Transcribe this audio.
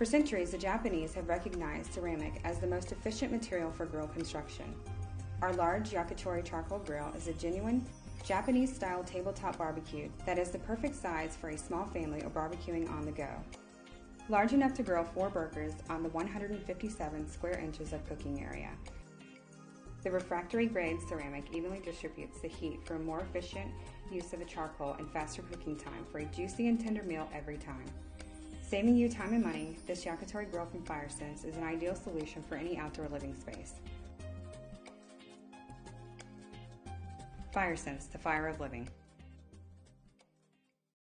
For centuries, the Japanese have recognized ceramic as the most efficient material for grill construction. Our large yakitori charcoal grill is a genuine Japanese style tabletop barbecue that is the perfect size for a small family or barbecuing on the go. Large enough to grill four burgers on the 157 square inches of cooking area. The refractory grade ceramic evenly distributes the heat for a more efficient use of the charcoal and faster cooking time for a juicy and tender meal every time. Saving you time and money, this yakitori grill from FireSense is an ideal solution for any outdoor living space. FireSense, the fire of living.